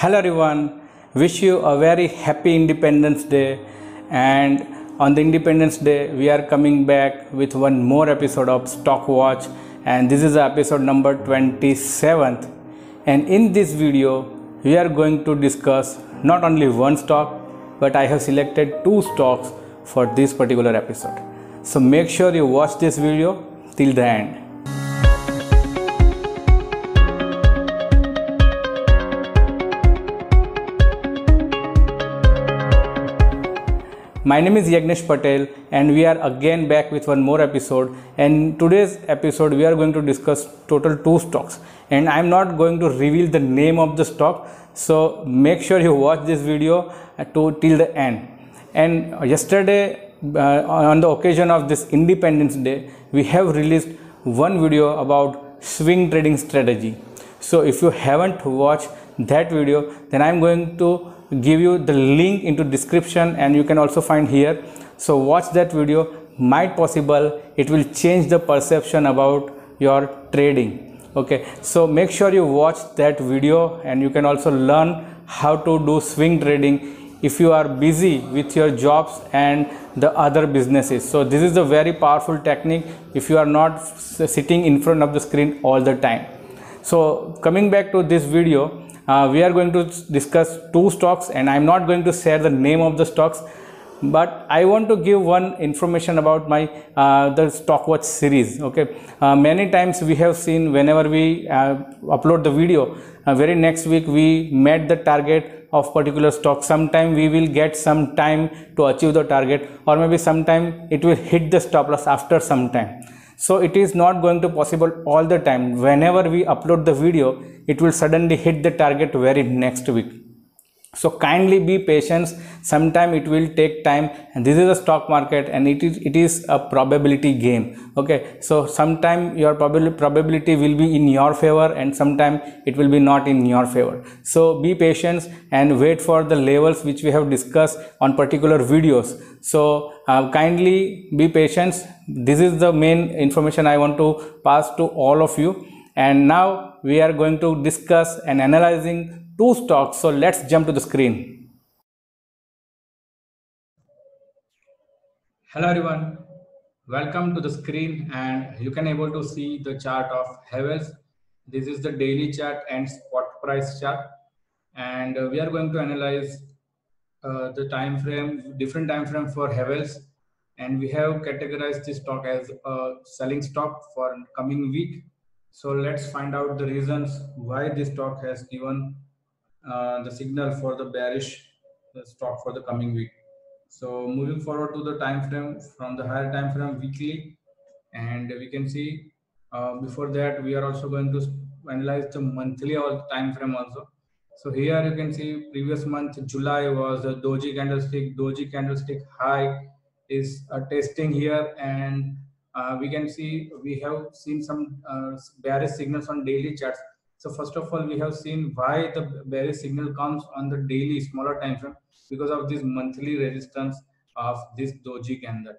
Hello everyone, wish you a very happy Independence Day. And on the Independence Day, we are coming back with one more episode of Stock Watch, and this is episode number 27th. And in this video, we are going to discuss not only one stock, but I have selected two stocks for this particular episode. So make sure you watch this video till the end. My name is Yagnesh Patel and we are again back with one more episode. And today's episode we are going to discuss total two stocks. And I'm not going to reveal the name of the stock. So make sure you watch this video to till the end. And yesterday uh, on the occasion of this Independence Day we have released one video about swing trading strategy. So if you haven't watched that video then I'm going to give you the link into description and you can also find here. So watch that video. Might possible it will change the perception about your trading. Okay. So make sure you watch that video and you can also learn how to do swing trading if you are busy with your jobs and the other businesses. So this is a very powerful technique if you are not sitting in front of the screen all the time. So coming back to this video uh, we are going to discuss two stocks and I'm not going to share the name of the stocks but I want to give one information about my uh, the stock watch series okay? Uh, many times we have seen whenever we uh, upload the video uh, very next week we met the target of particular stock. Sometime we will get some time to achieve the target or maybe sometime it will hit the stop loss after some time so it is not going to possible all the time. Whenever we upload the video it will suddenly hit the target very next week so kindly be patient. Sometime it will take time. And this is a stock market and it is it is a probability game. Okay? So sometime your probability will be in your favor and sometime it will be not in your favor. So be patient and wait for the levels which we have discussed on particular videos. So uh, kindly be patient. This is the main information i want to pass to all of you. And now we are going to discuss and analyzing two stocks. So let's jump to the screen. Hello everyone. Welcome to the screen and you can able to see the chart of Havells. This is the daily chart and spot price chart. And uh, we are going to analyze uh, the time frame, different time frame for Havells. And we have categorized this stock as a selling stock for coming week. So let's find out the reasons why this stock has given uh, the signal for the bearish stock for the coming week. So moving forward to the time frame from the higher time frame weekly, and we can see uh, before that we are also going to analyze the monthly or time frame also. So here you can see previous month July was a doji candlestick. Doji candlestick high is a testing here, and uh, we can see we have seen some uh, bearish signals on daily charts so first of all, we have seen why the bearish signal comes on the daily smaller time frame because of this monthly resistance of this doji candle.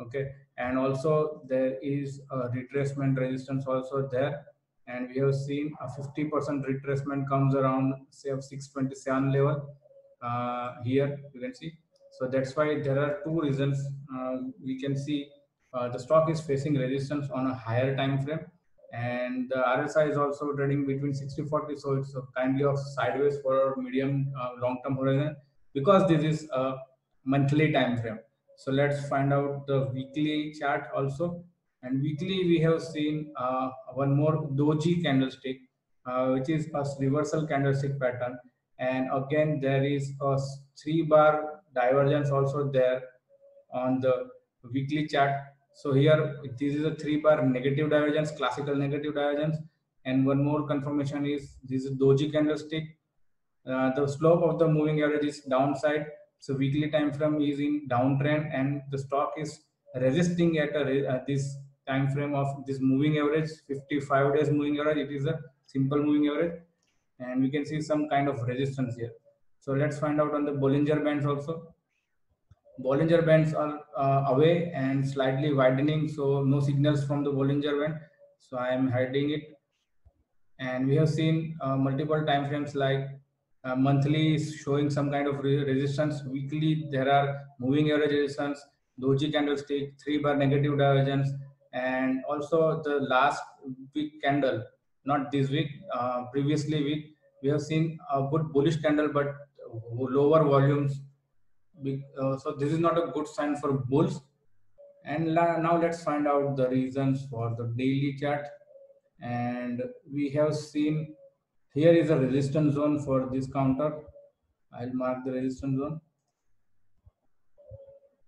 Okay, and also there is a retracement resistance also there, and we have seen a 50% retracement comes around say of 627 level. Uh, here you can see. So that's why there are two reasons uh, we can see uh, the stock is facing resistance on a higher time frame and the RSI is also trading between 60 40 so it's kindly of sideways for medium uh, long term horizon because this is a monthly time frame. So let's find out the weekly chart also. And weekly we have seen uh, one more doji candlestick uh, which is a reversal candlestick pattern. And again there is a three bar divergence also there on the weekly chart so here, this is a three bar negative divergence, classical negative divergence. And one more confirmation is this is doji candlestick. Uh, the slope of the moving average is downside. So weekly time frame is in downtrend and the stock is resisting at a, uh, this time frame of this moving average, 55 days moving average. It is a simple moving average. And we can see some kind of resistance here. So let's find out on the Bollinger Bands also. Bollinger Bands are uh, away and slightly widening, so no signals from the Bollinger Band. So I am hiding it. And we have seen uh, multiple time frames like uh, monthly is showing some kind of re resistance. Weekly, there are moving average resistance, doji candlestick, three bar negative divergence, and also the last week candle, not this week, uh, previously week, we have seen a good bullish candle, but lower volumes. Uh, so this is not a good sign for bulls. And now let's find out the reasons for the daily chart. And we have seen here is a resistance zone for this counter. I'll mark the resistance zone.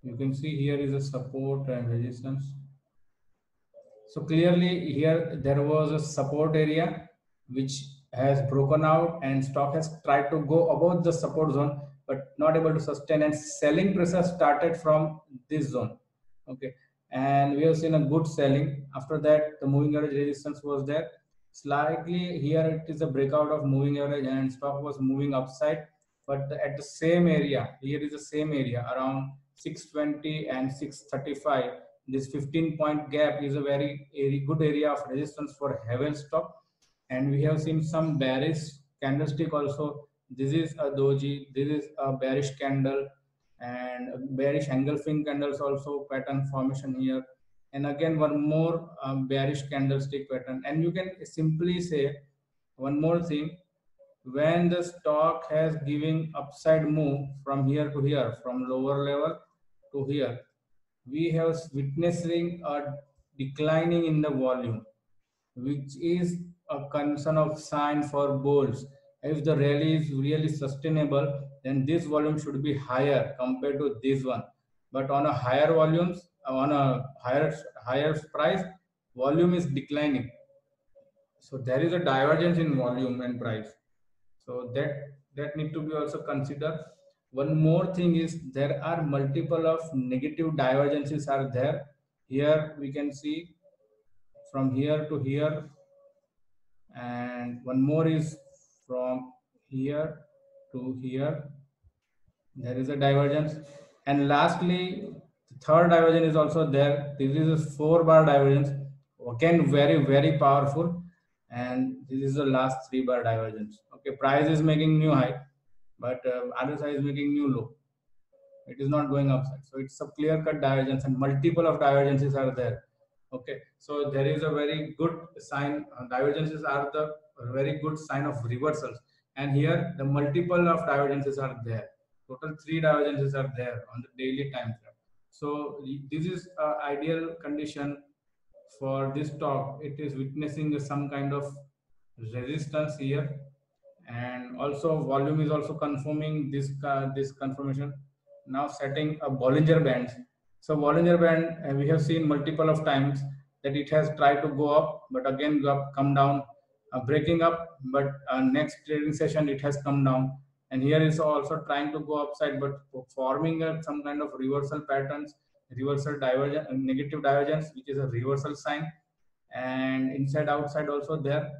You can see here is a support and resistance. So clearly here there was a support area which has broken out and stock has tried to go above the support zone but not able to sustain and selling pressure started from this zone. Okay. And we have seen a good selling. After that the moving average resistance was there. Slightly here it is a breakout of moving average and stock was moving upside. But at the same area here is the same area around 620 and 635 this 15 point gap is a very, very good area of resistance for Havells stock and we have seen some bearish candlestick also this is a doji this is a bearish candle and bearish engulfing candles also pattern formation here. And again one more um, bearish candlestick pattern. And you can simply say one more thing. When the stock has giving upside move from here to here from lower level to here we have witnessing a declining in the volume which is a concern of sign for bulls if the rally is really sustainable then this volume should be higher compared to this one. But on a higher volumes on a higher higher price volume is declining. So there is a divergence in volume and price. So that that need to be also considered one more thing is there are multiple of negative divergences are there. Here we can see from here to here. And one more is from here to here. There is a divergence. And lastly third divergence is also there. This is a four bar divergence. Again very very powerful. And this is the last three bar divergence. Okay price is making new high but uh, RSI is making new low. It is not going upside. So it's a clear cut divergence and multiple of divergences are there. Okay so there is a very good sign. Divergences are the very good sign of reversals and here the multiple of divergences are there total three divergences are there on the daily time frame so this is ideal condition for this stock. It is witnessing some kind of resistance here, and also volume is also confirming this uh, this confirmation. Now setting a Bollinger Band. So Bollinger Band, uh, we have seen multiple of times that it has tried to go up, but again go up, come down, breaking up. But uh, next trading session it has come down. And here is also trying to go upside but forming some kind of reversal patterns reversal divergence negative divergence which is a reversal sign. And inside outside also there.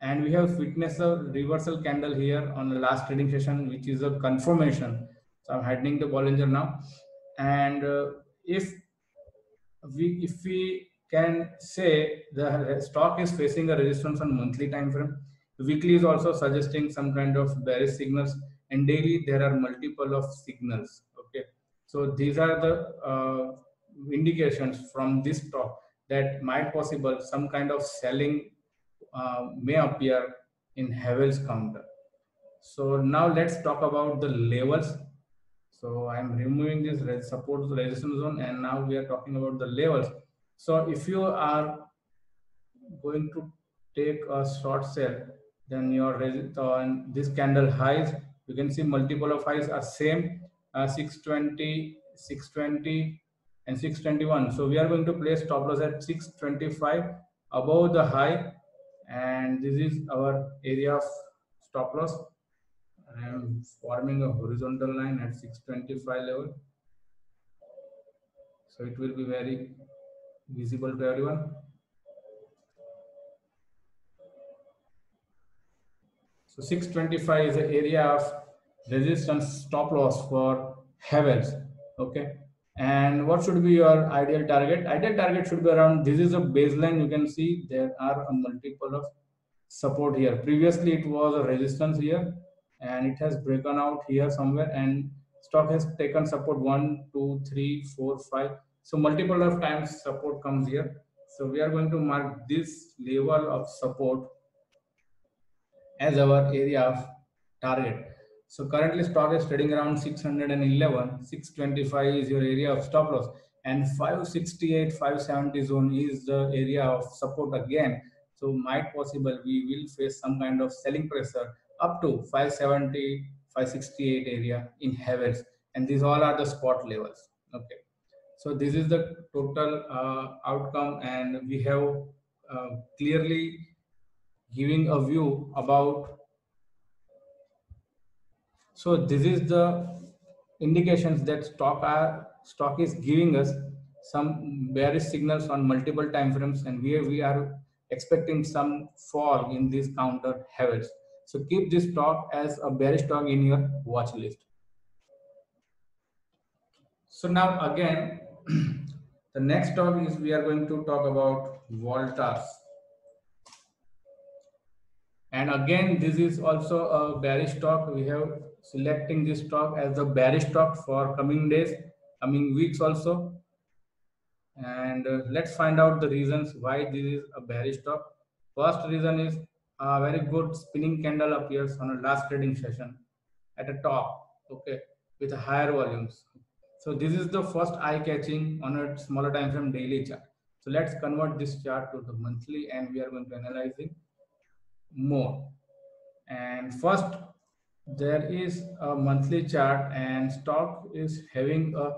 And we have witnessed a reversal candle here on the last trading session which is a confirmation. So i'm heading the bollinger now. And uh, if we if we can say the stock is facing a resistance on monthly time frame Weekly is also suggesting some kind of bearish signals, and daily there are multiple of signals. Okay, so these are the uh, indications from this talk that might possible some kind of selling uh, may appear in Havells counter. So now let's talk about the levels. So I'm removing this support resistance zone and now we are talking about the levels. So if you are going to take a short sell then your on this candle highs you can see multiple of highs are same uh, 620 620 and 621 so we are going to place stop loss at 625 above the high and this is our area of stop loss. I am forming a horizontal line at 625 level. So it will be very visible to everyone So 625 is the area of resistance stop loss for Havells. Okay. And what should be your ideal target? Ideal target should be around, this is a baseline. You can see there are a multiple of support here. Previously, it was a resistance here and it has broken out here somewhere and stock has taken support one, two, three, four, five. So multiple of times support comes here. So we are going to mark this level of support as our area of target. So currently stock is trading around 611, 625 is your area of stop loss and 568, 570 zone is the area of support again. So might possible we will face some kind of selling pressure up to 570, 568 area in Havells and these all are the spot levels. Okay. So this is the total uh, outcome and we have uh, clearly giving a view about so this is the indications that stock are stock is giving us some bearish signals on multiple time frames and we we are expecting some fall in this counter Havells. So keep this stock as a bearish stock in your watch list. So now again, the next stock is we are going to talk about Voltas. And again, this is also a bearish stock. We have selecting this stock as the bearish stock for coming days, coming weeks also. And uh, let's find out the reasons why this is a bearish stock. First reason is a very good spinning candle appears on a last trading session at the top, okay, with higher volumes. So this is the first eye catching on a smaller time frame daily chart. So let's convert this chart to the monthly and we are going to analyzing more. And first there is a monthly chart and stock is having a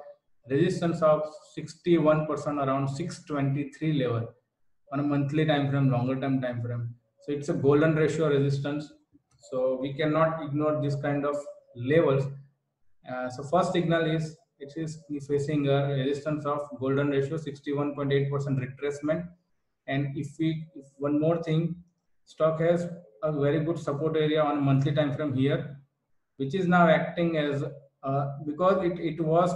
resistance of 61% around 623 level on a monthly time frame, longer term time frame. So it's a golden ratio resistance. So we cannot ignore this kind of levels. Uh, so first signal is it is facing a resistance of golden ratio 61.8% retracement. And if we if one more thing, stock has a very good support area on monthly time frame here, which is now acting as uh, because it, it was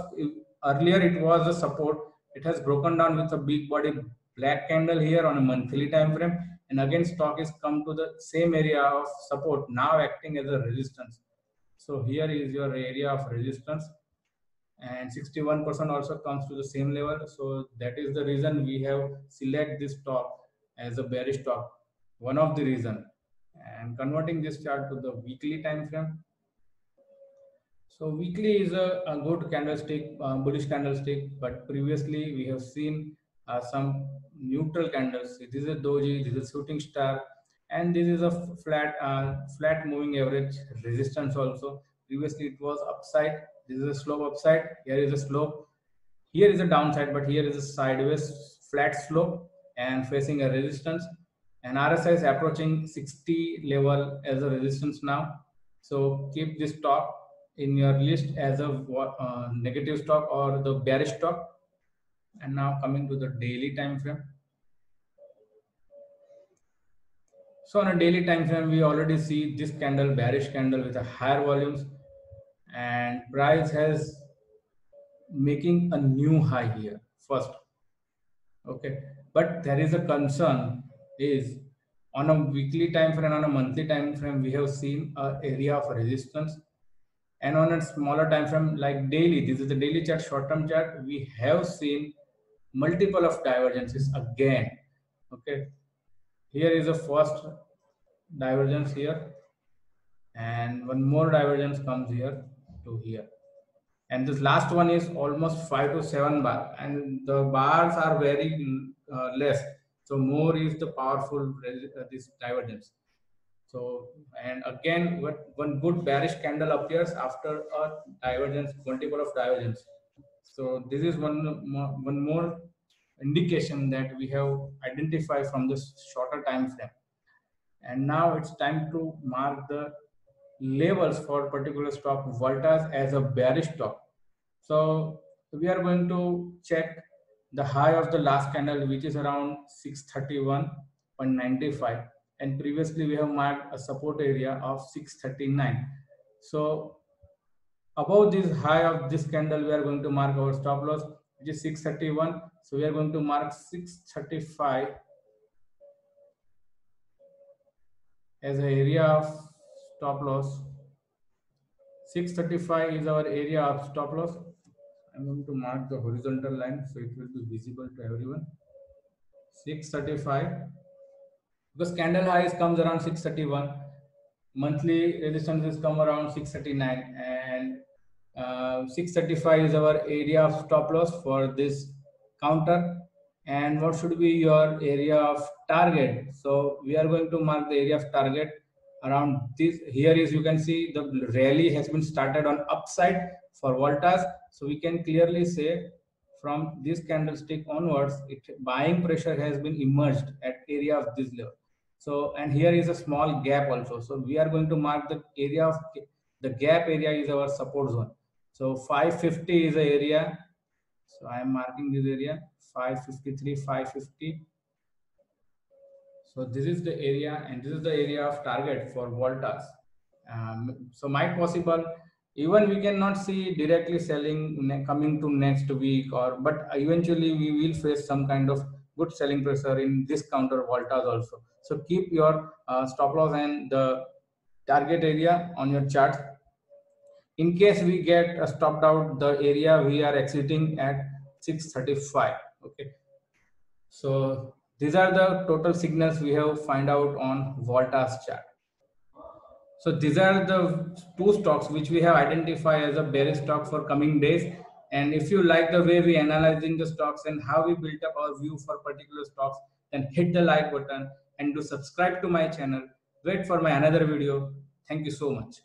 earlier it was a support. It has broken down with a big body black candle here on a monthly time frame and again stock is come to the same area of support now acting as a resistance so here is your area of resistance and 61% also comes to the same level so that is the reason we have select this stock as a bearish stock one of the reason and converting this chart to the weekly time frame so weekly is a, a good candlestick uh, bullish candlestick but previously we have seen uh, some neutral candles. This is a doji, this is a shooting star, and this is a flat uh, flat moving average resistance also. Previously it was upside. This is a slope upside. Here is a slope. Here is a downside, but here is a sideways flat slope and facing a resistance. And RSI is approaching 60 level as a resistance now. So keep this stock in your list as a uh, negative stock or the bearish stock and now coming to the daily time frame so on a daily time frame we already see this candle bearish candle with a higher volumes and price has making a new high here first. Okay. But there is a concern is on a weekly time frame on a monthly time frame we have seen a area of resistance. And on a smaller time frame like daily this is the daily chart short term chart we have seen multiple of divergences again. Okay. Here is the first divergence here. And one more divergence comes here to here. And this last one is almost 5 to 7 bar and the bars are very uh, less. So more is the powerful uh, this divergence so and again what one good bearish candle appears after a divergence multiple of divergence so this is one one more indication that we have identified from this shorter time frame. And now it's time to mark the levels for particular stock Voltas as a bearish stock. So we are going to check the high of the last candle, which is around 631.95. And previously we have marked a support area of 639. So above this high of this candle, we are going to mark our stop loss, which is 631. So we are going to mark 635 as an area of stop loss. 635 is our area of stop loss. I'm going to mark the horizontal line so it will be visible to everyone. 635 because candle highs comes around 631 monthly resistances come around 639 and uh, 635 is our area of stop loss for this counter. And what should be your area of target? So we are going to mark the area of target around this here is you can see the rally has been started on upside for voltas. So we can clearly say from this candlestick onwards it buying pressure has been emerged at area of this level. So and here is a small gap also. So we are going to mark the area of the gap area is our support zone. So 550 is the area. So i am marking this area 553 550 so this is the area and this is the area of target for voltas. Um, so might possible even we cannot see directly selling coming to next week or but eventually we will face some kind of good selling pressure in this counter voltas also. So keep your uh, stop loss and the target area on your chart. In case we get uh, stopped out the area we are exiting at 635 okay? So these are the total signals we have find out on voltas chart. So these are the two stocks which we have identified as a bearish stock for coming days. And if you like the way we analyzing the stocks and how we built up our view for particular stocks then hit the like button and do subscribe to my channel. Wait for my another video. Thank you so much